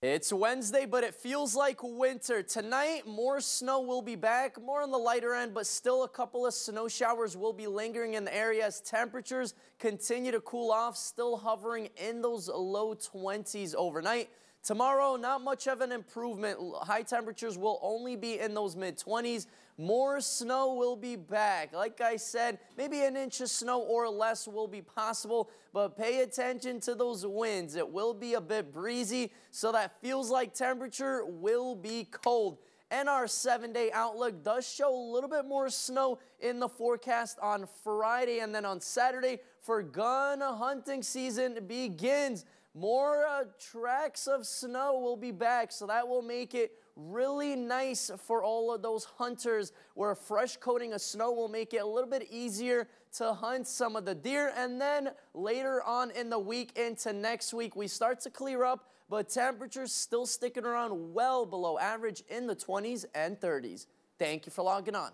It's Wednesday, but it feels like winter. Tonight, more snow will be back, more on the lighter end, but still a couple of snow showers will be lingering in the area as temperatures continue to cool off, still hovering in those low 20s overnight. Tomorrow, not much of an improvement. High temperatures will only be in those mid 20s. More snow will be back. Like I said, maybe an inch of snow or less will be possible, but pay attention to those winds. It will be a bit breezy, so that feels like temperature will be cold. And our seven day outlook does show a little bit more snow in the forecast on Friday and then on Saturday for gun hunting season begins. More uh, tracks of snow will be back, so that will make it really nice for all of those hunters where a fresh coating of snow will make it a little bit easier to hunt some of the deer. And then later on in the week into next week, we start to clear up, but temperatures still sticking around well below average in the 20s and 30s. Thank you for logging on.